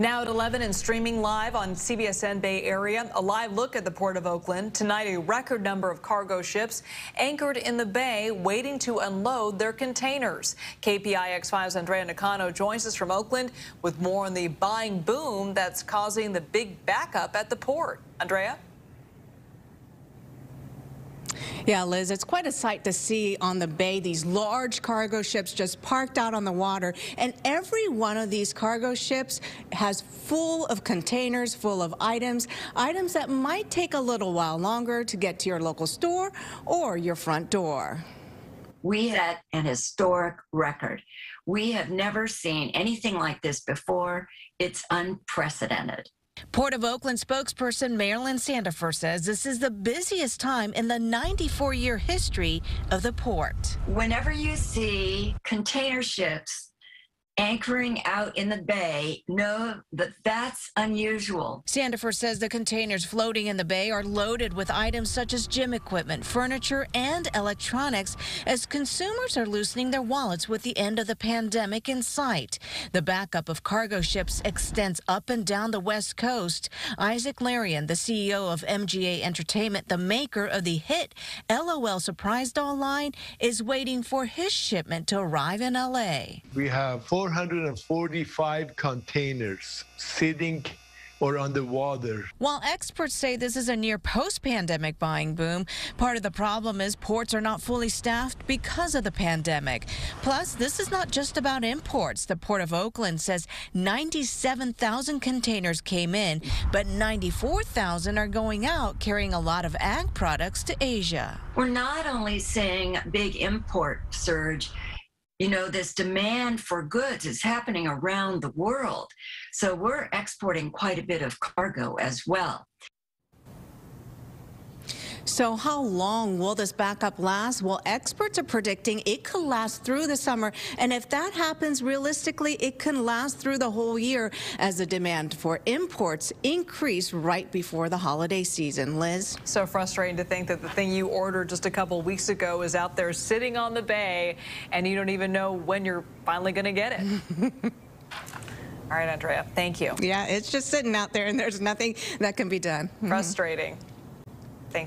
Now at 11 and streaming live on CBSN Bay Area, a live look at the Port of Oakland. Tonight, a record number of cargo ships anchored in the bay waiting to unload their containers. KPIX5's Andrea Nakano joins us from Oakland with more on the buying boom that's causing the big backup at the port. Andrea? Yeah, Liz, it's quite a sight to see on the bay, these large cargo ships just parked out on the water. And every one of these cargo ships has full of containers, full of items, items that might take a little while longer to get to your local store or your front door. We set an historic record. We have never seen anything like this before. It's unprecedented. Port of Oakland spokesperson Marilyn Sandifer says this is the busiest time in the 94 year history of the port. Whenever you see container ships anchoring out in the bay know that that's unusual. Sandifer says the containers floating in the bay are loaded with items such as gym equipment, furniture, and electronics as consumers are loosening their wallets with the end of the pandemic in sight. The backup of cargo ships extends up and down the west coast. Isaac Larian, the CEO of MGA Entertainment, the maker of the hit LOL Surprise Doll line, is waiting for his shipment to arrive in LA. We have four 445 containers sitting or on the water. While experts say this is a near post-pandemic buying boom, part of the problem is ports are not fully staffed because of the pandemic. Plus, this is not just about imports. The Port of Oakland says 97,000 containers came in, but 94,000 are going out carrying a lot of ag products to Asia. We're not only seeing big import surge, you know, this demand for goods is happening around the world. So we're exporting quite a bit of cargo as well. So how long will this backup last? Well, experts are predicting it could last through the summer. And if that happens realistically, it can last through the whole year as the demand for imports increase right before the holiday season. Liz? So frustrating to think that the thing you ordered just a couple weeks ago is out there sitting on the bay and you don't even know when you're finally going to get it. All right, Andrea, thank you. Yeah, it's just sitting out there and there's nothing that can be done. Mm-hmm. Frustrating.